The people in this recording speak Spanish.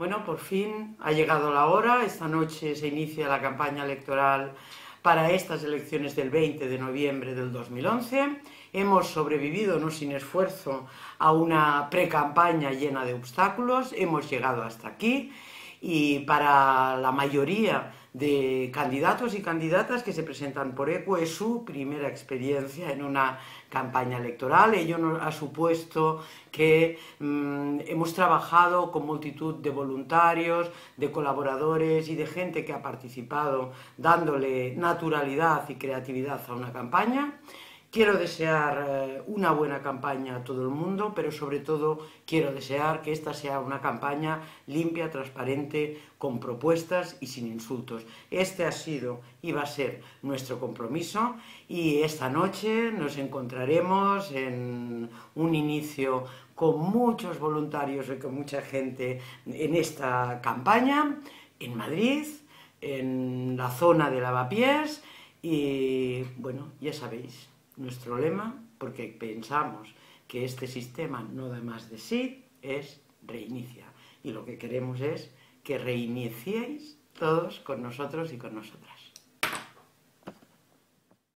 Bueno, por fin ha llegado la hora. Esta noche se inicia la campaña electoral para estas elecciones del 20 de noviembre del 2011. Hemos sobrevivido, no sin esfuerzo, a una pre-campaña llena de obstáculos. Hemos llegado hasta aquí y para la mayoría de candidatos y candidatas que se presentan por ECO es su primera experiencia en una campaña electoral. Ello nos ha supuesto que mmm, hemos trabajado con multitud de voluntarios, de colaboradores y de gente que ha participado dándole naturalidad y creatividad a una campaña. Quiero desear eh, una buena campaña a todo el mundo, pero sobre todo quiero desear que esta sea una campaña limpia, transparente, con propuestas y sin insultos. Este ha sido y va a ser nuestro compromiso y esta noche nos encontraremos en un inicio con muchos voluntarios y con mucha gente en esta campaña, en Madrid, en la zona de Lavapiés y bueno, ya sabéis, nuestro lema, porque pensamos que este sistema no da más de sí, es reinicia. Y lo que queremos es que reiniciéis todos con nosotros y con nosotras.